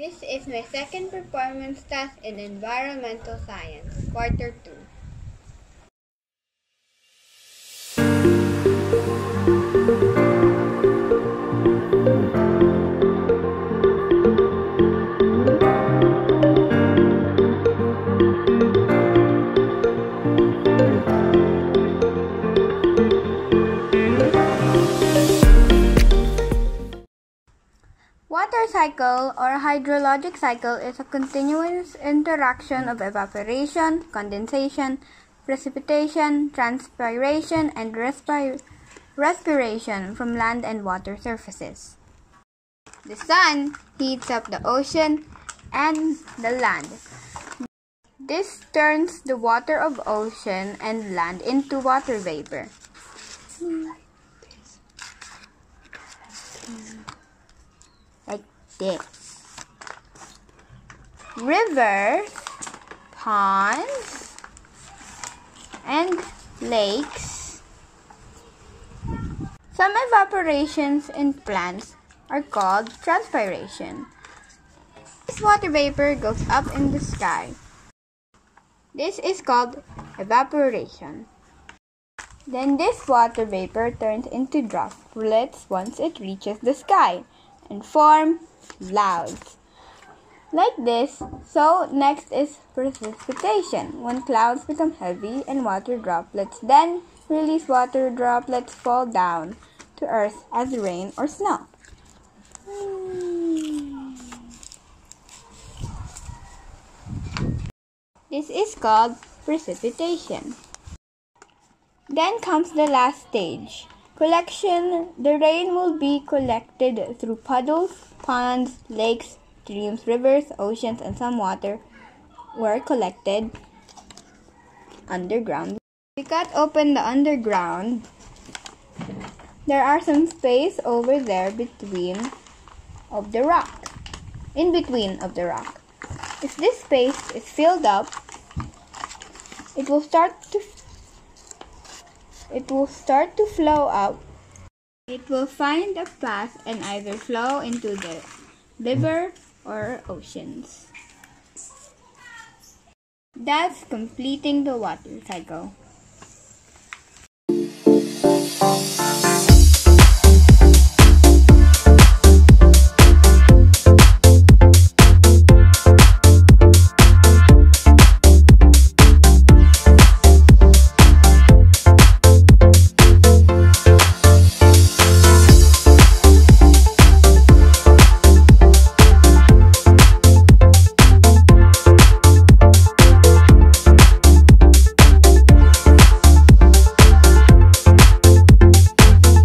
This is my second performance task in Environmental Science, Quarter 2. Cycle or hydrologic cycle is a continuous interaction of evaporation, condensation, precipitation, transpiration, and respi- respiration from land and water surfaces. The sun heats up the ocean and the land. This turns the water of ocean and land into water vapor. like this. Rivers, ponds, and lakes. Some evaporations in plants are called transpiration. This water vapor goes up in the sky. This is called evaporation. Then this water vapor turns into droplets once it reaches the sky and form clouds. Like this, so next is precipitation. When clouds become heavy and water droplets then release water droplets fall down to earth as rain or snow. This is called precipitation. Then comes the last stage, Collection The rain will be collected through puddles, ponds, lakes, streams, rivers, oceans, and some water were collected underground. We cut open the underground. There are some space over there between of the rock. In between of the rock. If this space is filled up, it will start to it will start to flow out. It will find a path and either flow into the river or oceans. That's completing the water cycle.